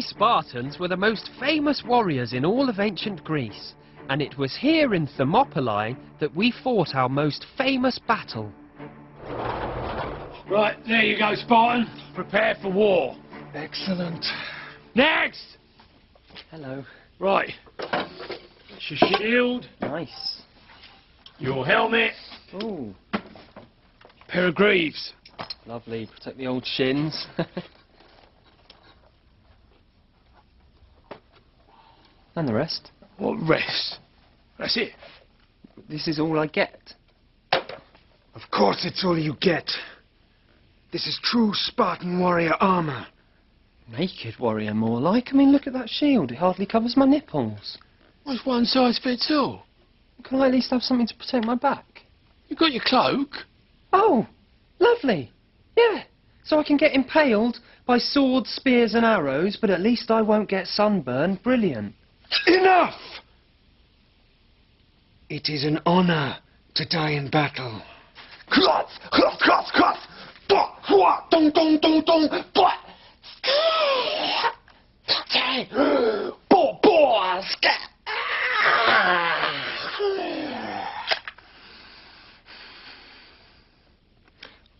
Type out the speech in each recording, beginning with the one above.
Spartans were the most famous warriors in all of ancient Greece, and it was here in Thermopylae that we fought our most famous battle. Right, there you go, Spartan. Prepare for war. Excellent. Next! Hello. Right. It's your shield, Nice. your helmet, Ooh, pair of greaves. lovely. Protect the old shins. and the rest. What rest? That's it. This is all I get. Of course it's all you get. This is true Spartan warrior armor. Naked warrior, more like. I mean, look at that shield. It hardly covers my nipples. What's one size fits all? Can I at least have something to protect my back? You've got your cloak. Oh, lovely. Yeah. So I can get impaled by swords, spears, and arrows, but at least I won't get sunburned. Brilliant. Enough! It is an honor to die in battle. Klotz, klotz, klotz, klotz. Blah, hua, dong, dong, dong, dong. Blah. Skate. Bo, bo, skate.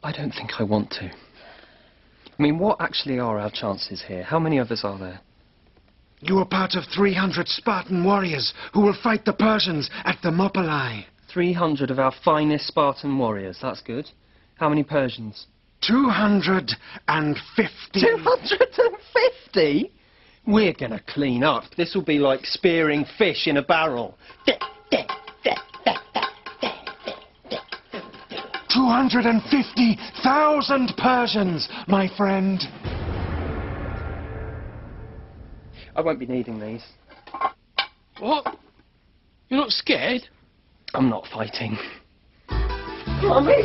I don't think I want to. I mean, what actually are our chances here? How many of us are there? You are part of 300 Spartan warriors who will fight the Persians at Thermopylae. 300 of our finest Spartan warriors. That's good. How many Persians? 250. 250? We're gonna clean up. This will be like spearing fish in a barrel. 250,000 Persians, my friend. I won't be needing these. What? You're not scared? I'm not fighting. Mummy!